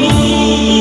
me.